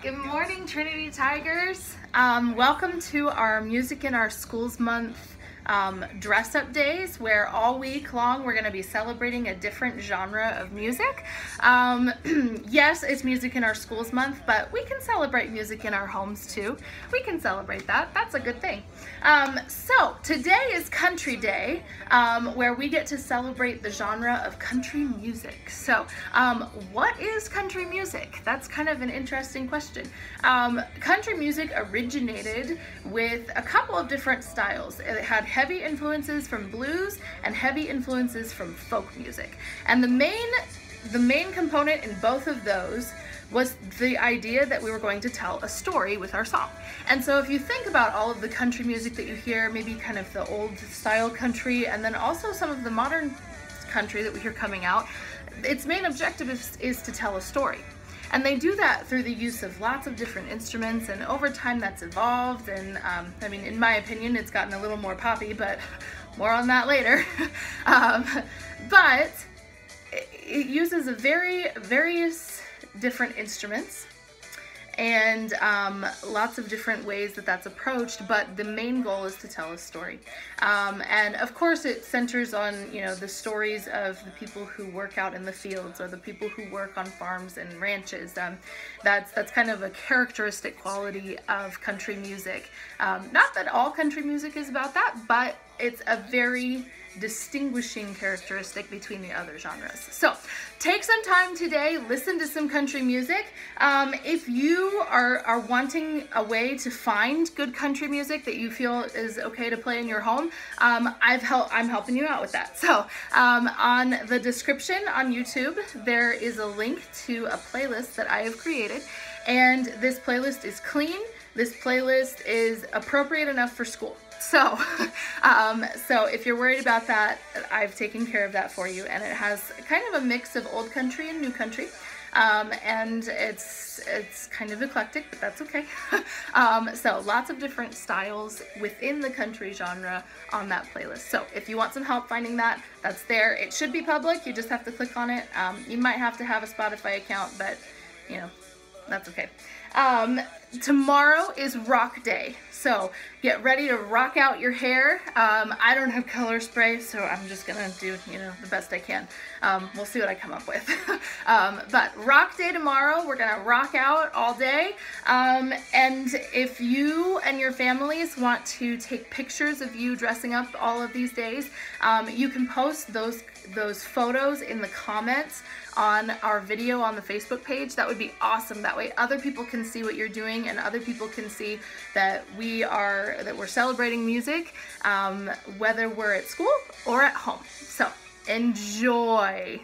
Good morning, Trinity Tigers. Um, welcome to our Music in Our Schools Month um, dress up days where all week long we're going to be celebrating a different genre of music. Um, yes, it's Music in Our Schools Month, but we can celebrate music in our homes too. We can celebrate that. That's a good thing. Um, so today is Country Day um, where we get to celebrate the genre of country music. So um, what is country music? That's kind of an interesting question. Um, country music originated with a couple of different styles. It had heavy influences from blues and heavy influences from folk music. And the main the main component in both of those was the idea that we were going to tell a story with our song. And so if you think about all of the country music that you hear, maybe kind of the old style country, and then also some of the modern country that we hear coming out, its main objective is, is to tell a story. And they do that through the use of lots of different instruments, and over time that's evolved. And um, I mean, in my opinion, it's gotten a little more poppy, but more on that later. um, but it uses a very various different instruments and um, lots of different ways that that's approached but the main goal is to tell a story. Um, and of course it centers on you know the stories of the people who work out in the fields or the people who work on farms and ranches. Um, that's that's kind of a characteristic quality of country music. Um, not that all country music is about that but it's a very distinguishing characteristic between the other genres. So take some time today, listen to some country music. Um, if you are, are wanting a way to find good country music that you feel is okay to play in your home, um, I've help, I'm helping you out with that. So um, on the description on YouTube, there is a link to a playlist that I have created. And this playlist is clean. This playlist is appropriate enough for school. So, um, so if you're worried about that, I've taken care of that for you, and it has kind of a mix of old country and new country. Um, and it's it's kind of eclectic, but that's okay. um, so lots of different styles within the country genre on that playlist. So if you want some help finding that, that's there. It should be public. You just have to click on it. Um, you might have to have a Spotify account, but you know that's okay. Um, tomorrow is rock day. So get ready to rock out your hair. Um, I don't have color spray, so I'm just gonna do, you know, the best I can. Um, we'll see what I come up with. um, but rock day tomorrow, we're gonna rock out all day. Um, and if you and your families want to take pictures of you dressing up all of these days, um, you can post those, those photos in the comments on our video on the Facebook page. That would be awesome. That way other people can see what you're doing and other people can see that we are, that we're celebrating music, um, whether we're at school or at home. So enjoy.